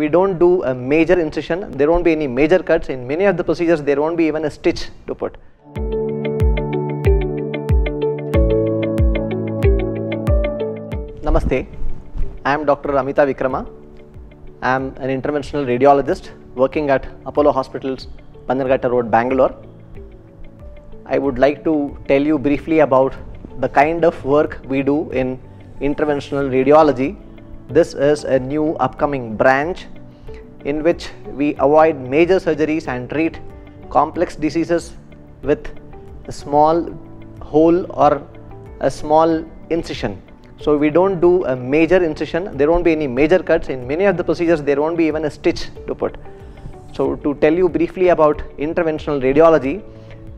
We don't do a major incision, there won't be any major cuts. In many of the procedures, there won't be even a stitch to put. Namaste, I am Dr. Amitha Vikrama. I am an interventional radiologist working at Apollo Hospitals, Bannerghatta Road, Bangalore. I would like to tell you briefly about the kind of work we do in interventional radiology. This is a new upcoming branch in which we avoid major surgeries and treat complex diseases with a small hole or a small incision. So we don't do a major incision, there won't be any major cuts. In many of the procedures, there won't be even a stitch to put. So to tell you briefly about interventional radiology,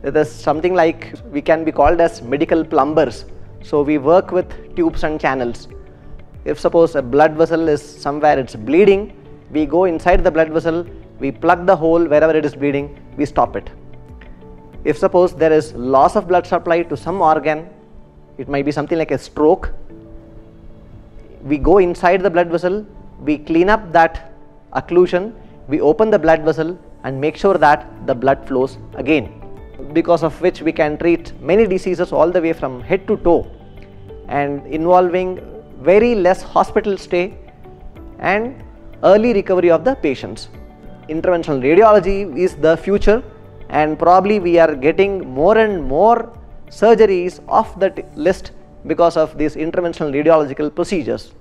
it is something like we can be called as medical plumbers. So we work with tubes and channels. If suppose a blood vessel is somewhere it's bleeding, we go inside the blood vessel, we plug the hole wherever it is bleeding, we stop it. If suppose there is loss of blood supply to some organ, it might be something like a stroke, we go inside the blood vessel, we clean up that occlusion, we open the blood vessel and make sure that the blood flows again because of which we can treat many diseases all the way from head to toe and involving very less hospital stay and early recovery of the patients. Interventional radiology is the future and probably we are getting more and more surgeries off that list because of these interventional radiological procedures.